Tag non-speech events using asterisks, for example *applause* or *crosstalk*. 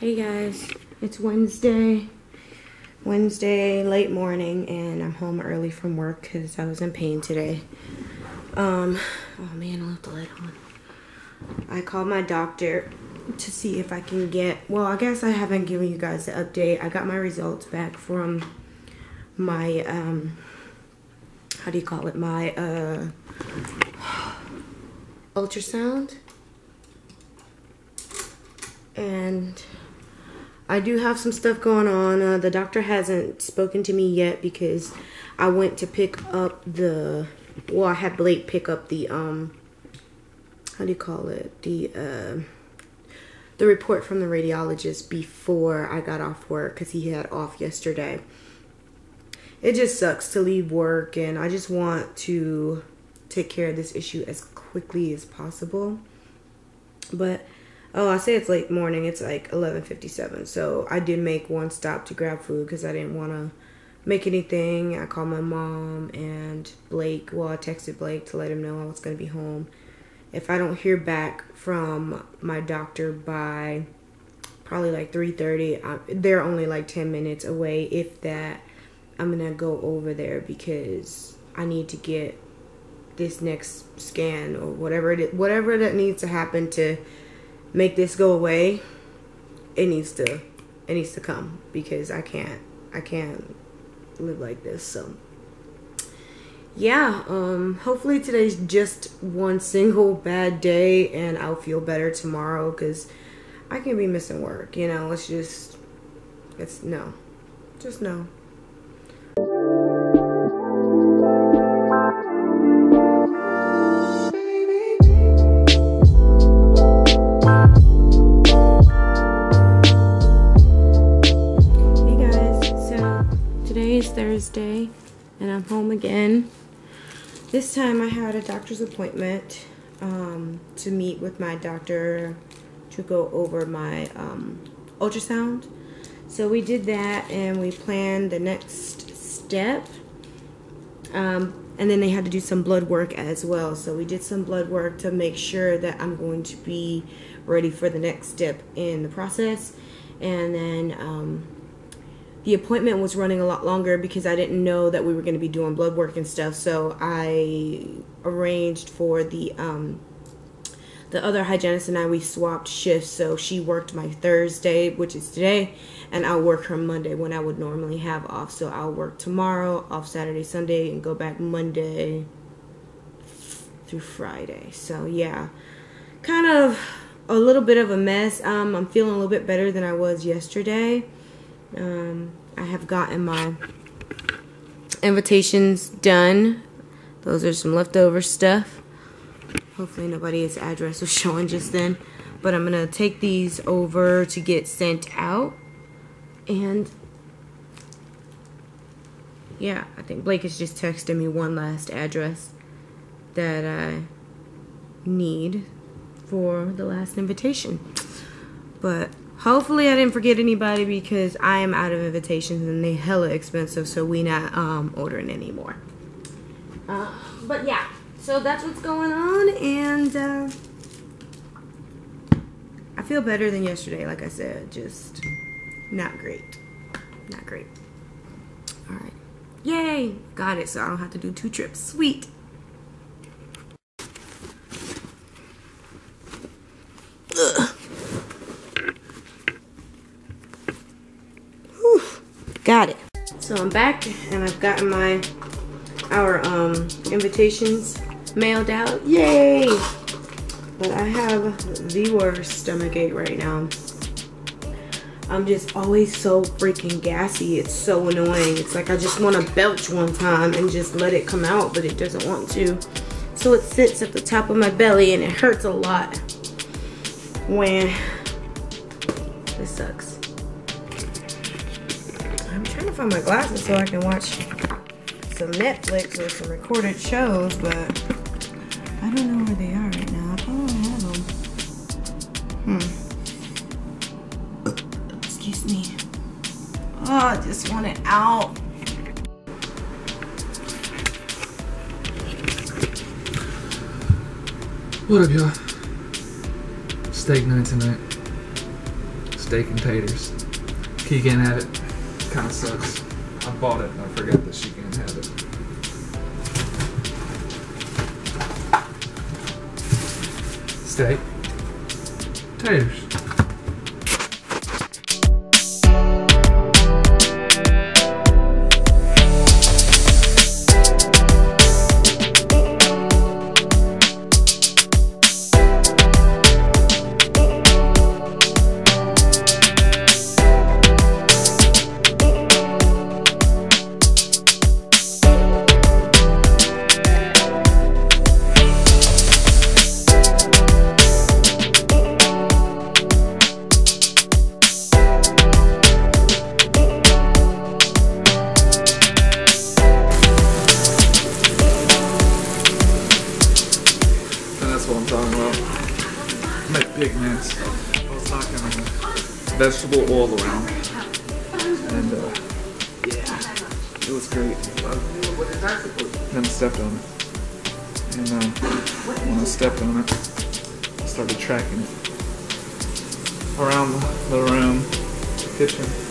Hey guys, it's Wednesday. Wednesday, late morning, and I'm home early from work because I was in pain today. Um, oh man, I left the light on. I called my doctor to see if I can get, well, I guess I haven't given you guys the update. I got my results back from my, um, how do you call it? My, uh, ultrasound. And I do have some stuff going on. Uh, the doctor hasn't spoken to me yet because I went to pick up the. Well, I had Blake pick up the um. How do you call it? The uh, the report from the radiologist before I got off work because he had off yesterday. It just sucks to leave work, and I just want to take care of this issue as quickly as possible. But Oh, I say it's late morning. It's like 11:57. So I did make one stop to grab food because I didn't want to make anything. I called my mom and Blake. Well, I texted Blake to let him know I was gonna be home. If I don't hear back from my doctor by probably like 3:30, they're only like 10 minutes away, if that. I'm gonna go over there because I need to get this next scan or whatever it is, whatever that needs to happen to make this go away, it needs to it needs to come because I can't I can't live like this. So yeah, um hopefully today's just one *laughs* single bad day and I'll feel better tomorrow cuz I can be missing work, you know. It's just it's no. Just no. Thursday and I'm home again. This time I had a doctor's appointment um, to meet with my doctor to go over my um, ultrasound. So we did that and we planned the next step. Um, and then they had to do some blood work as well. So we did some blood work to make sure that I'm going to be ready for the next step in the process. And then um, the appointment was running a lot longer because I didn't know that we were going to be doing blood work and stuff. So I arranged for the um, the other hygienist and I we swapped shifts. So she worked my Thursday, which is today, and I'll work her Monday when I would normally have off. So I'll work tomorrow, off Saturday, Sunday, and go back Monday through Friday. So yeah, kind of a little bit of a mess. Um, I'm feeling a little bit better than I was yesterday. Um, I have gotten my invitations done. Those are some leftover stuff. Hopefully nobody's address was *laughs* showing just then. But I'm going to take these over to get sent out. And yeah, I think Blake is just texting me one last address that I need for the last invitation. But Hopefully I didn't forget anybody because I am out of invitations and they hella expensive, so we not um, ordering anymore. Uh, but yeah, so that's what's going on, and uh, I feel better than yesterday. Like I said, just not great, not great. All right, yay, got it. So I don't have to do two trips. Sweet. Got it. So I'm back and I've gotten my our um invitations mailed out. Yay! But I have the worst stomach ache right now. I'm just always so freaking gassy. It's so annoying. It's like I just want to belch one time and just let it come out, but it doesn't want to. So it sits at the top of my belly and it hurts a lot when this sucks trying to find my glasses so I can watch some Netflix or some recorded shows, but I don't know where they are right now. I thought I had them. Hmm. Excuse me. Oh, I just want it out. What up, y'all? Steak night tonight. Steak and taters. Key can't have it. Kind of sucks. I bought it and I forgot that she can't have it. Steak. Taters. Knocking vegetable oil around. And uh, yeah, it was great. Then I stepped on it. And uh, when I stepped on it, I started tracking it around the room, kitchen.